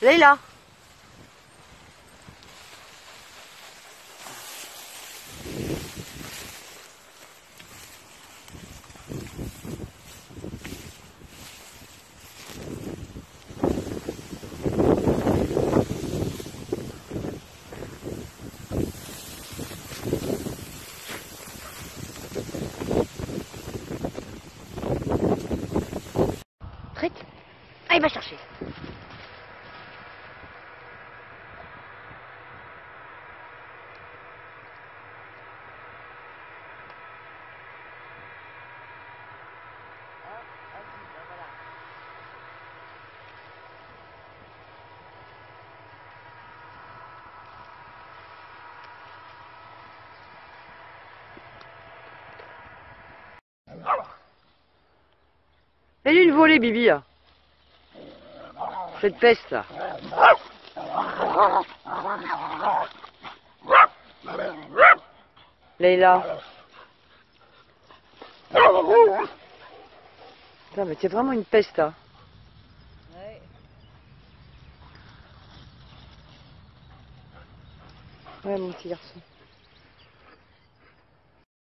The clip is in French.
Leïla Trick Ah, il va chercher. Et lui, une volée, Bibi. Cette peste, là. Leïla. Putain, mais c'est vraiment une peste, là. Ouais, mon petit garçon.